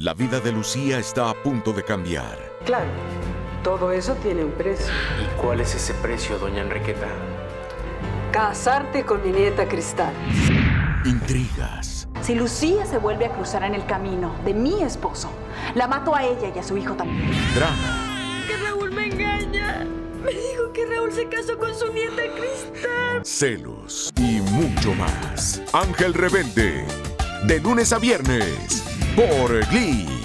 La vida de Lucía está a punto de cambiar. Claro, todo eso tiene un precio. ¿Y cuál es ese precio, doña Enriqueta? Casarte con mi nieta Cristal. Intrigas, Si Lucía se vuelve a cruzar en el camino de mi esposo, la mato a ella y a su hijo también. drama, Que Raúl me engaña. Me dijo que Raúl se casó con su nieta Cristal. celos y mucho más. Ángel Rebelde. De lunes a viernes Borgli.